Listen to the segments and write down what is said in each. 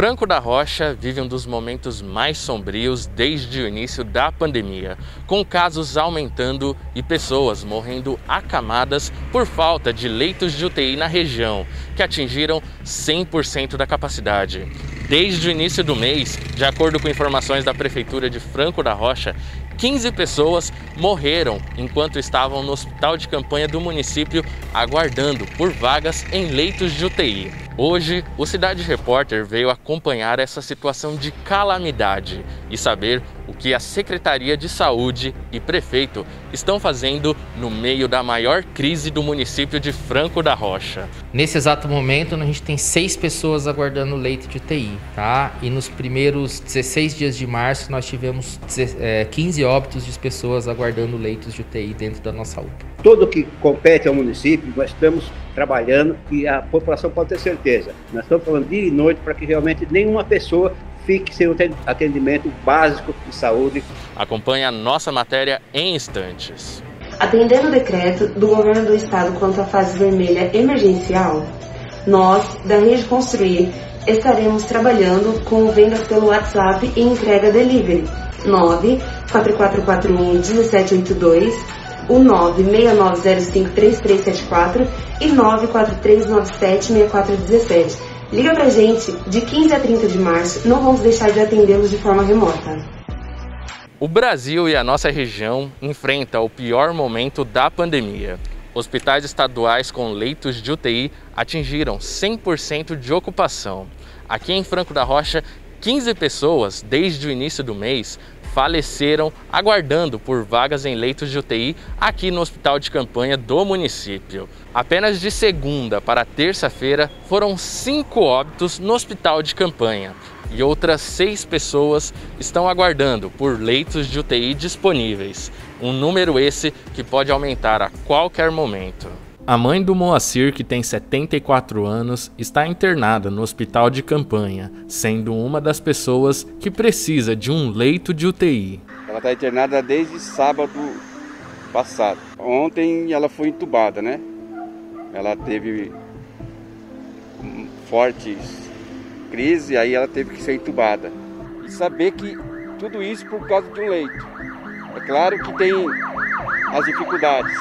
Franco da Rocha vive um dos momentos mais sombrios desde o início da pandemia, com casos aumentando e pessoas morrendo acamadas por falta de leitos de UTI na região, que atingiram 100% da capacidade. Desde o início do mês, de acordo com informações da Prefeitura de Franco da Rocha, 15 pessoas morreram enquanto estavam no hospital de campanha do município aguardando por vagas em leitos de UTI. Hoje, o Cidade Repórter veio acompanhar essa situação de calamidade e saber o que a Secretaria de Saúde e prefeito estão fazendo no meio da maior crise do município de Franco da Rocha. Nesse exato momento, a gente tem seis pessoas aguardando leito de UTI, tá? E nos primeiros 16 dias de março, nós tivemos 15 óbitos de pessoas aguardando leitos de UTI dentro da nossa UPA. Tudo que compete ao município, nós estamos trabalhando e a população pode ter certeza. Nós estamos falando dia e noite para que realmente nenhuma pessoa fique sem o atendimento básico de saúde. Acompanhe a nossa matéria em instantes. Atendendo o decreto do governo do estado quanto à fase vermelha emergencial, nós, da Rede Construir, estaremos trabalhando com vendas pelo WhatsApp e entrega delivery 94441 1782, o 969053374 e 943976417. Liga pra gente de 15 a 30 de março, não vamos deixar de atendê-los de forma remota. O Brasil e a nossa região enfrentam o pior momento da pandemia. Hospitais estaduais com leitos de UTI atingiram 100% de ocupação. Aqui em Franco da Rocha, 15 pessoas, desde o início do mês, faleceram aguardando por vagas em leitos de UTI aqui no hospital de campanha do município. Apenas de segunda para terça-feira foram cinco óbitos no hospital de campanha e outras seis pessoas estão aguardando por leitos de UTI disponíveis. Um número esse que pode aumentar a qualquer momento. A mãe do Moacir, que tem 74 anos, está internada no hospital de campanha, sendo uma das pessoas que precisa de um leito de UTI. Ela está internada desde sábado passado. Ontem ela foi entubada, né? Ela teve fortes crises, aí ela teve que ser entubada. E saber que tudo isso por causa de um leito. É claro que tem as dificuldades,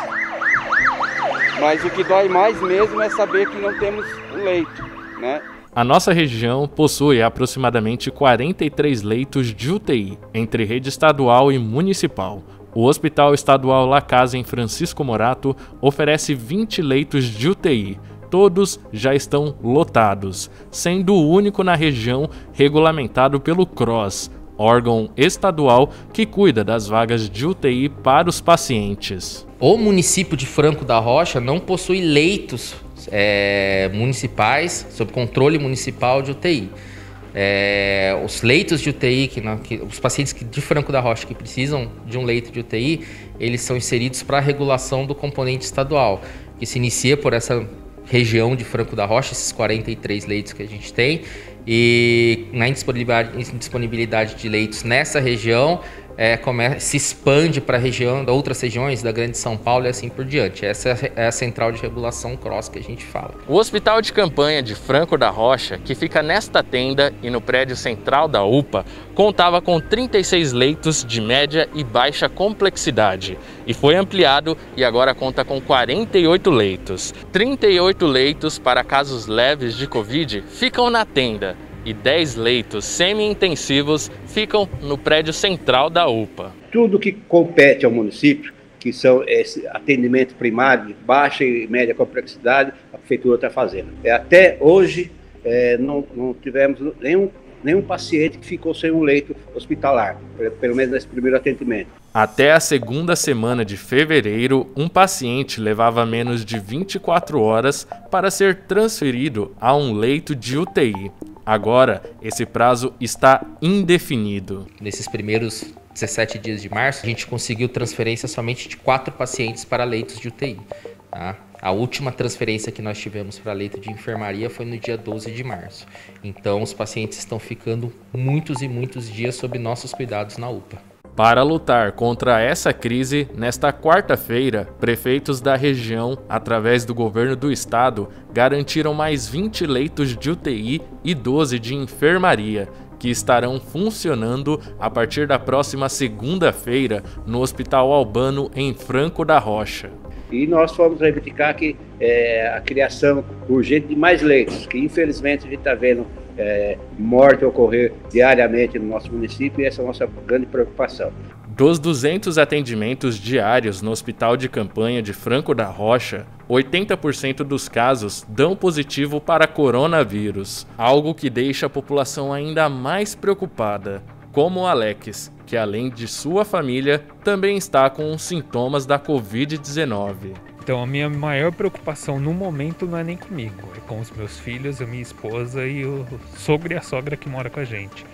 mas o que dói mais mesmo é saber que não temos leito, né? A nossa região possui aproximadamente 43 leitos de UTI, entre rede estadual e municipal. O Hospital Estadual La Casa em Francisco Morato oferece 20 leitos de UTI. Todos já estão lotados, sendo o único na região regulamentado pelo CROSS, órgão estadual que cuida das vagas de UTI para os pacientes. O município de Franco da Rocha não possui leitos é, municipais sob controle municipal de UTI. É, os leitos de UTI, que, que, os pacientes que, de Franco da Rocha que precisam de um leito de UTI, eles são inseridos para a regulação do componente estadual, que se inicia por essa região de Franco da Rocha, esses 43 leitos que a gente tem, e na indisponibilidade de leitos nessa região, é, se expande para a região, outras regiões da Grande São Paulo e assim por diante. Essa é a central de regulação cross que a gente fala. O Hospital de Campanha de Franco da Rocha, que fica nesta tenda e no prédio central da UPA, contava com 36 leitos de média e baixa complexidade e foi ampliado e agora conta com 48 leitos. 38 leitos para casos leves de Covid ficam na tenda e 10 leitos semi-intensivos ficam no prédio central da UPA. Tudo que compete ao município, que são esse atendimento primário de baixa e média complexidade, a prefeitura está fazendo. É, até hoje é, não, não tivemos nenhum nenhum paciente que ficou sem um leito hospitalar, pelo menos nesse primeiro atendimento. Até a segunda semana de fevereiro, um paciente levava menos de 24 horas para ser transferido a um leito de UTI. Agora, esse prazo está indefinido. Nesses primeiros 17 dias de março, a gente conseguiu transferência somente de quatro pacientes para leitos de UTI. Tá? A última transferência que nós tivemos para leito de enfermaria foi no dia 12 de março. Então, os pacientes estão ficando muitos e muitos dias sob nossos cuidados na UPA. Para lutar contra essa crise, nesta quarta-feira, prefeitos da região, através do governo do estado, garantiram mais 20 leitos de UTI e 12 de enfermaria, que estarão funcionando a partir da próxima segunda-feira no Hospital Albano, em Franco da Rocha. E nós fomos reivindicar que é, a criação urgente de mais leitos, que infelizmente a gente está vendo é, morte ocorrer diariamente no nosso município e essa é a nossa grande preocupação. Dos 200 atendimentos diários no Hospital de Campanha de Franco da Rocha, 80% dos casos dão positivo para coronavírus, algo que deixa a população ainda mais preocupada, como o Alex, que além de sua família, também está com os sintomas da Covid-19. Então a minha maior preocupação no momento não é nem comigo, é com os meus filhos, a minha esposa e o sogro e a sogra que mora com a gente.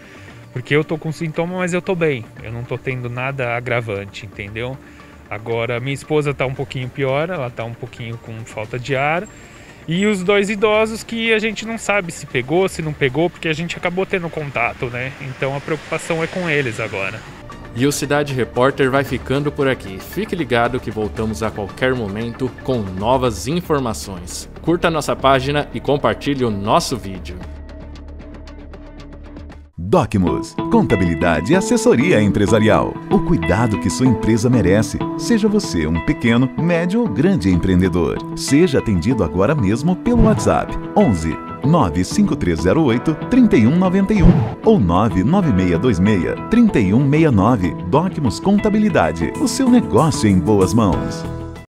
Porque eu tô com sintoma, mas eu tô bem. Eu não tô tendo nada agravante, entendeu? Agora minha esposa tá um pouquinho pior, ela tá um pouquinho com falta de ar. E os dois idosos que a gente não sabe se pegou, se não pegou, porque a gente acabou tendo contato, né? Então a preocupação é com eles agora. E o Cidade Repórter vai ficando por aqui. Fique ligado que voltamos a qualquer momento com novas informações. Curta nossa página e compartilhe o nosso vídeo. Docmus, contabilidade e assessoria empresarial. O cuidado que sua empresa merece. Seja você um pequeno, médio ou grande empreendedor. Seja atendido agora mesmo pelo WhatsApp 11 95308 3191 ou 99626 3169. Docmus Contabilidade. O seu negócio em boas mãos.